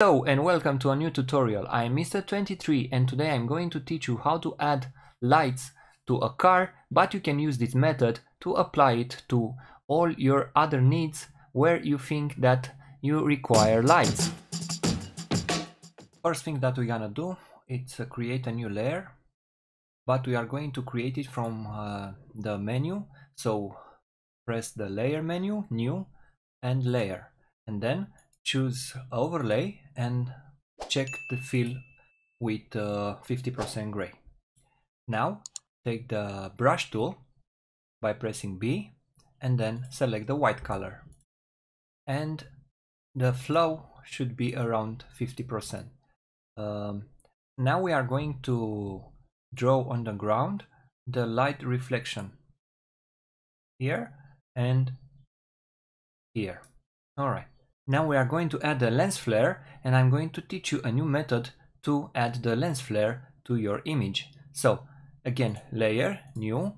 Hello and welcome to a new tutorial. I'm Mr23 and today I'm going to teach you how to add lights to a car but you can use this method to apply it to all your other needs where you think that you require lights. First thing that we're gonna do is uh, create a new layer but we are going to create it from uh, the menu so press the layer menu new and layer and then choose overlay and check the fill with 50% uh, gray. Now take the brush tool by pressing B and then select the white color. And the flow should be around 50%. Um, now we are going to draw on the ground the light reflection here and here. Alright. Now we are going to add a lens flare and I'm going to teach you a new method to add the lens flare to your image. So again, layer, new,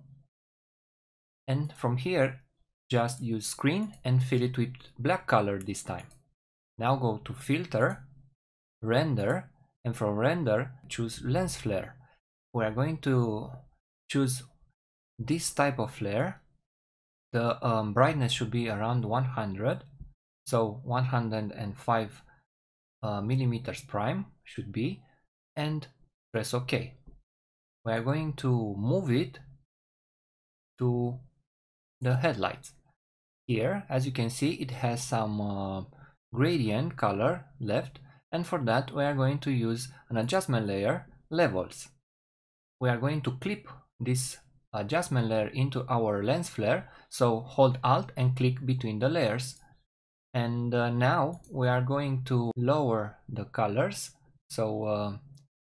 and from here just use screen and fill it with black color this time. Now go to filter, render, and from render choose lens flare. We are going to choose this type of flare. The um, brightness should be around 100 so 105 uh, millimeters prime should be and press ok. We are going to move it to the headlights. Here as you can see it has some uh, gradient color left and for that we are going to use an adjustment layer levels. We are going to clip this adjustment layer into our lens flare so hold alt and click between the layers and uh, now we are going to lower the colors. So uh,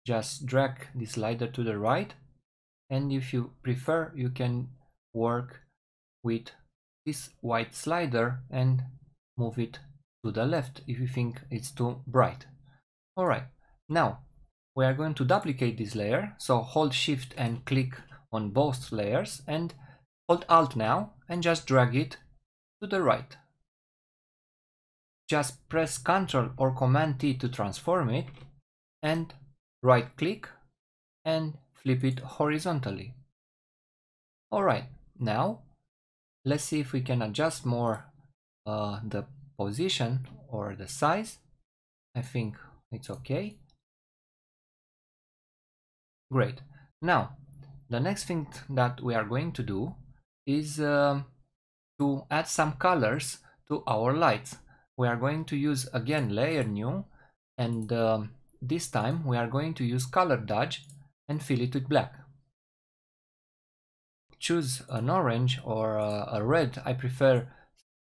just drag the slider to the right. And if you prefer you can work with this white slider and move it to the left if you think it's too bright. All right now we are going to duplicate this layer. So hold shift and click on both layers and hold alt now and just drag it to the right just press Ctrl or Command T to transform it and right click and flip it horizontally. Alright, now let's see if we can adjust more uh, the position or the size. I think it's okay. Great. Now, the next thing that we are going to do is um, to add some colors to our lights we are going to use again layer new and um, this time we are going to use color dodge and fill it with black. Choose an orange or a, a red, I prefer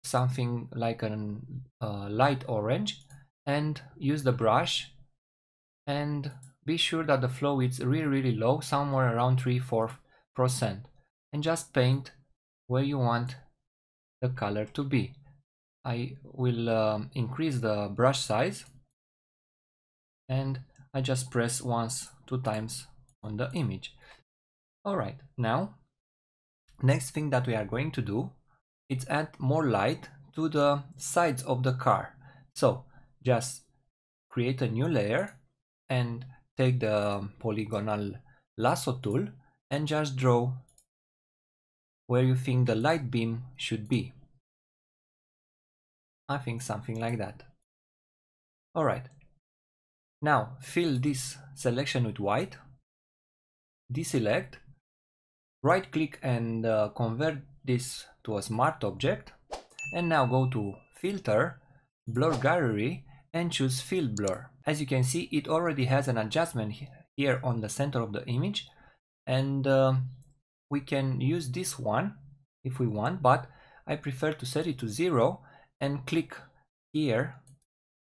something like a uh, light orange and use the brush and be sure that the flow is really really low somewhere around 3-4 percent and just paint where you want the color to be I will um, increase the brush size and I just press once, two times on the image. Alright, now, next thing that we are going to do is add more light to the sides of the car. So just create a new layer and take the polygonal lasso tool and just draw where you think the light beam should be. I think something like that. Alright. Now fill this selection with white, deselect, right click and uh, convert this to a smart object and now go to filter, blur gallery and choose field blur. As you can see it already has an adjustment here on the center of the image and uh, we can use this one if we want but I prefer to set it to zero and click here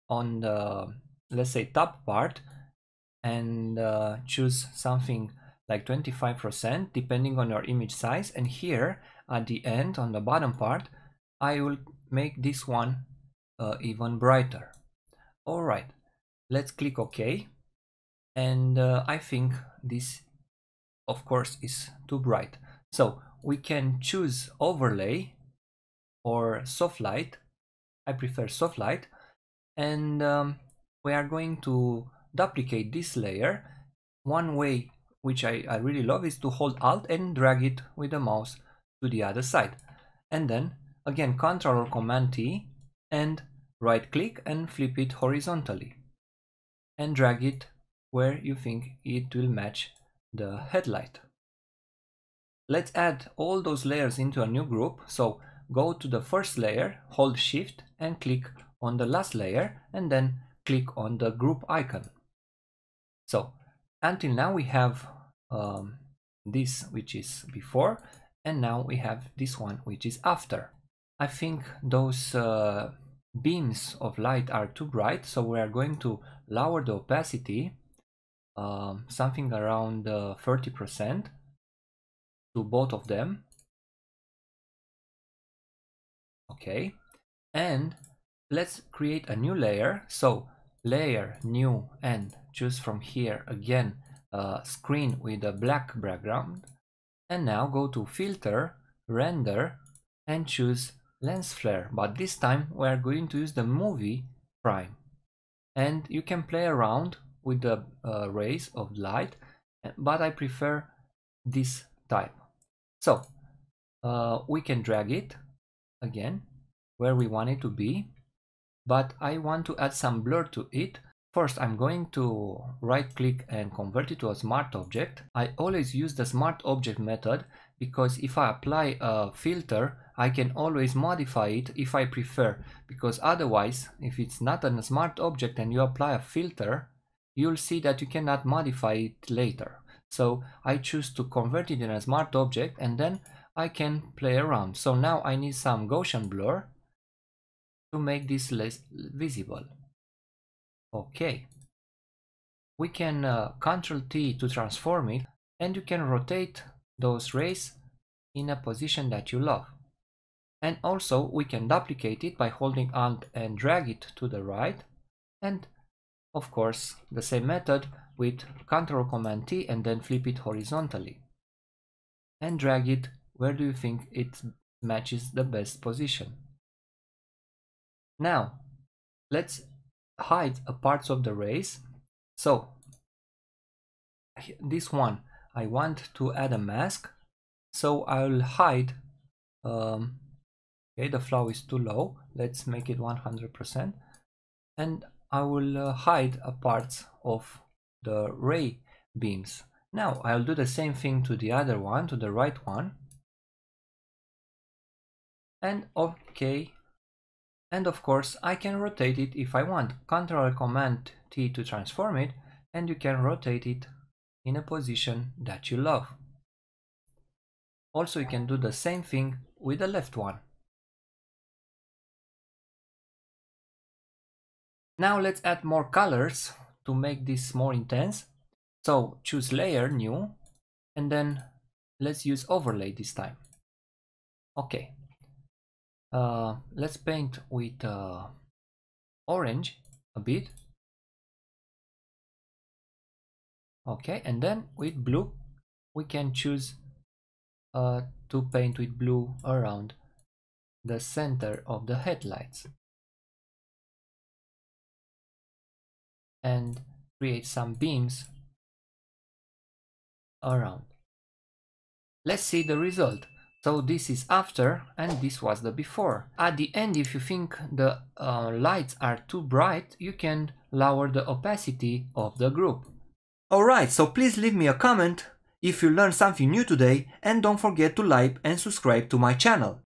on the let's say top part and uh, choose something like 25% depending on your image size. And here at the end on the bottom part I will make this one uh, even brighter. Alright let's click OK. And uh, I think this of course is too bright. So we can choose overlay or soft light I prefer soft light and um, we are going to duplicate this layer. One way which I, I really love is to hold alt and drag it with the mouse to the other side. And then again Ctrl or Command T and right click and flip it horizontally and drag it where you think it will match the headlight. Let's add all those layers into a new group. So go to the first layer, hold shift and click on the last layer and then click on the group icon. So until now we have um, this which is before and now we have this one which is after. I think those uh, beams of light are too bright so we are going to lower the opacity um, something around 30% uh, to both of them okay and let's create a new layer. So layer new and choose from here again a screen with a black background. And now go to filter render and choose lens flare. But this time we are going to use the movie prime. And you can play around with the uh, rays of light but I prefer this type. So uh, we can drag it again where we want it to be but I want to add some blur to it First, I'm going to right click and convert it to a smart object. I always use the smart object method because if I apply a filter, I can always modify it if I prefer. Because otherwise, if it's not a smart object and you apply a filter, you'll see that you cannot modify it later. So I choose to convert it in a smart object and then I can play around. So now I need some Gaussian blur to make this less visible. Okay. We can uh, Ctrl T to transform it and you can rotate those rays in a position that you love. And also we can duplicate it by holding Alt and drag it to the right. And of course the same method with Ctrl Command T and then flip it horizontally. And drag it where do you think it matches the best position. Now let's hide a parts of the rays. So this one, I want to add a mask. So I'll hide, um, okay, the flow is too low. Let's make it 100%. And I will uh, hide a parts of the ray beams. Now I'll do the same thing to the other one, to the right one. And okay, and of course, I can rotate it if I want. Control Command T to transform it, and you can rotate it in a position that you love. Also, you can do the same thing with the left one. Now let's add more colors to make this more intense. So choose layer new and then let's use overlay this time. Okay, uh, let's paint with uh, orange a bit. Okay and then with blue we can choose uh, to paint with blue around the center of the headlights. And create some beams around. Let's see the result so this is after and this was the before. At the end, if you think the uh, lights are too bright, you can lower the opacity of the group. Alright, so please leave me a comment if you learned something new today and don't forget to like and subscribe to my channel.